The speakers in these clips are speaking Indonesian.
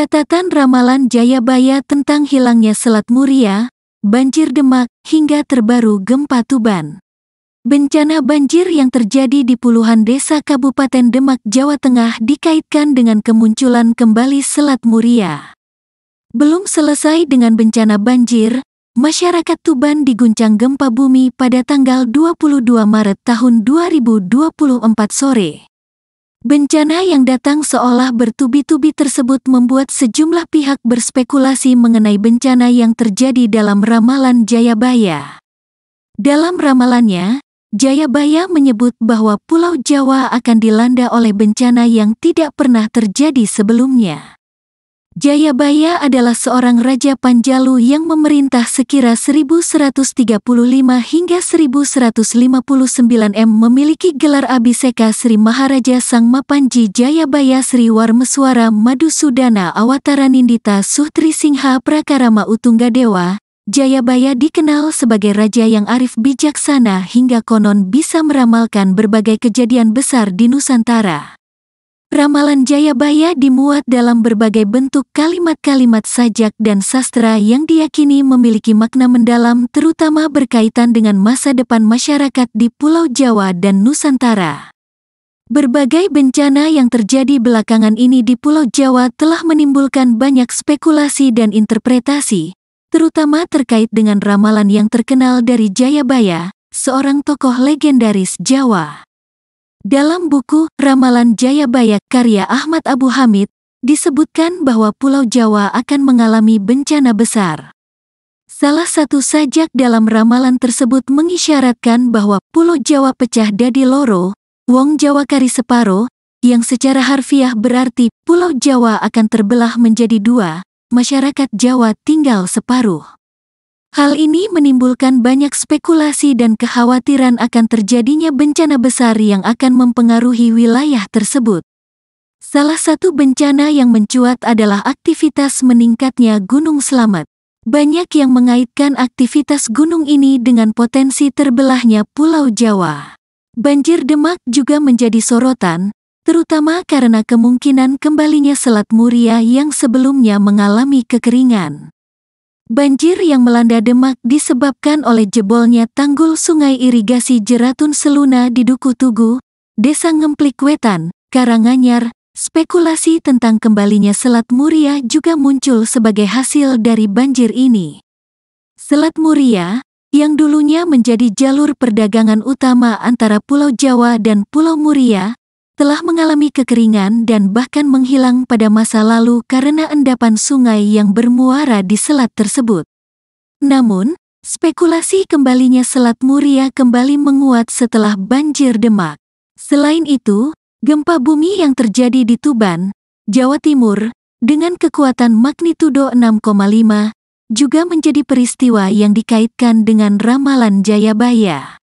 Catatan ramalan Jayabaya tentang hilangnya Selat Muria, banjir Demak, hingga terbaru gempa Tuban. Bencana banjir yang terjadi di puluhan desa Kabupaten Demak, Jawa Tengah dikaitkan dengan kemunculan kembali Selat Muria. Belum selesai dengan bencana banjir, masyarakat Tuban diguncang gempa bumi pada tanggal 22 Maret tahun 2024 sore. Bencana yang datang seolah bertubi-tubi tersebut membuat sejumlah pihak berspekulasi mengenai bencana yang terjadi dalam ramalan Jayabaya. Dalam ramalannya, Jayabaya menyebut bahwa Pulau Jawa akan dilanda oleh bencana yang tidak pernah terjadi sebelumnya. Jayabaya adalah seorang raja Panjalu yang memerintah sekira 1135 hingga 1159 M memiliki gelar Abiseka Sri Maharaja Sang Mapanji Jayabaya Sri Warmeswara Madusudana Awataranindita Suhtri Singha Prakarama Utunggadewa. Jayabaya dikenal sebagai raja yang arif bijaksana hingga konon bisa meramalkan berbagai kejadian besar di Nusantara. Ramalan Jayabaya dimuat dalam berbagai bentuk kalimat-kalimat sajak dan sastra yang diyakini memiliki makna mendalam terutama berkaitan dengan masa depan masyarakat di Pulau Jawa dan Nusantara. Berbagai bencana yang terjadi belakangan ini di Pulau Jawa telah menimbulkan banyak spekulasi dan interpretasi, terutama terkait dengan ramalan yang terkenal dari Jayabaya, seorang tokoh legendaris Jawa. Dalam buku Ramalan Jayabaya karya Ahmad Abu Hamid, disebutkan bahwa Pulau Jawa akan mengalami bencana besar. Salah satu sajak dalam ramalan tersebut mengisyaratkan bahwa Pulau Jawa pecah dadi loro, Wong Jawa kari separo, yang secara harfiah berarti Pulau Jawa akan terbelah menjadi dua, masyarakat Jawa tinggal separuh. Hal ini menimbulkan banyak spekulasi dan kekhawatiran akan terjadinya bencana besar yang akan mempengaruhi wilayah tersebut. Salah satu bencana yang mencuat adalah aktivitas meningkatnya Gunung Slamet. Banyak yang mengaitkan aktivitas gunung ini dengan potensi terbelahnya Pulau Jawa. Banjir Demak juga menjadi sorotan, terutama karena kemungkinan kembalinya Selat Muria yang sebelumnya mengalami kekeringan. Banjir yang melanda Demak disebabkan oleh jebolnya tanggul sungai irigasi Jeratun Seluna di Duku Tugu, Desa Ngemplik Wetan, Karanganyar. Spekulasi tentang kembalinya Selat Muria juga muncul sebagai hasil dari banjir ini. Selat Muria, yang dulunya menjadi jalur perdagangan utama antara Pulau Jawa dan Pulau Muria, telah mengalami kekeringan dan bahkan menghilang pada masa lalu karena endapan sungai yang bermuara di selat tersebut. Namun, spekulasi kembalinya Selat Muria kembali menguat setelah banjir Demak. Selain itu, gempa bumi yang terjadi di Tuban, Jawa Timur, dengan kekuatan magnitudo 6,5, juga menjadi peristiwa yang dikaitkan dengan ramalan Jayabaya.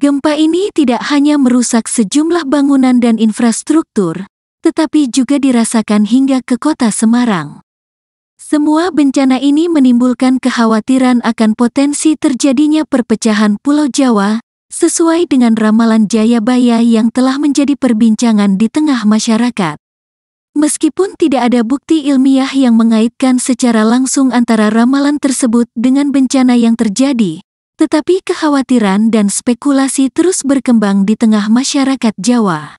Gempa ini tidak hanya merusak sejumlah bangunan dan infrastruktur, tetapi juga dirasakan hingga ke kota Semarang. Semua bencana ini menimbulkan kekhawatiran akan potensi terjadinya perpecahan Pulau Jawa, sesuai dengan ramalan Jayabaya yang telah menjadi perbincangan di tengah masyarakat. Meskipun tidak ada bukti ilmiah yang mengaitkan secara langsung antara ramalan tersebut dengan bencana yang terjadi, tetapi kekhawatiran dan spekulasi terus berkembang di tengah masyarakat Jawa.